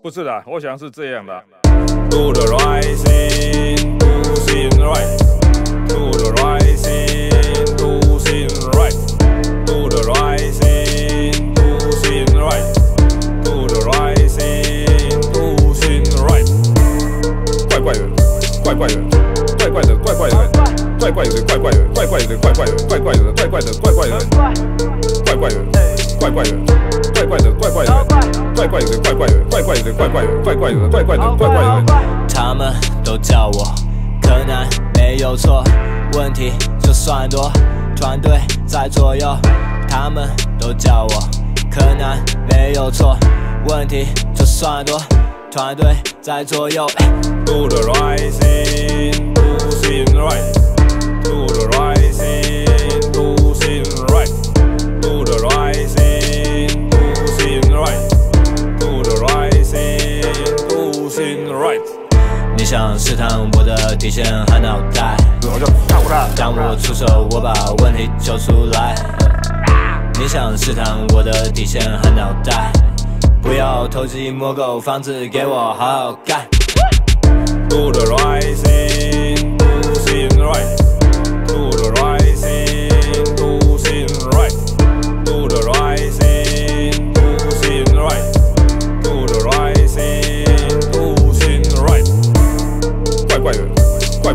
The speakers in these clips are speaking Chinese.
不是的，我想是这样的。怪怪的，怪怪的，怪怪的，怪怪的，怪怪的，怪怪的，怪怪的，怪怪的，怪怪的，怪怪的。怪怪的，怪怪的，怪怪的，怪怪的，怪怪的，怪怪的，怪怪的，怪怪的，怪怪的，怪怪的，怪怪的。他们都叫我柯南，没有错。问题就算多，团队在左右。他们都叫我柯南，没有错。问题就算多，团队在左右。Do the right right. 你想试探我的底线和脑袋？当我出手，我把问题揪出来。你想试探我的底线和脑袋？不要偷鸡摸狗，房子给我好好盖。Do the right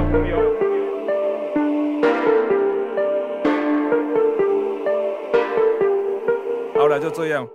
有朋友。好了，就这样。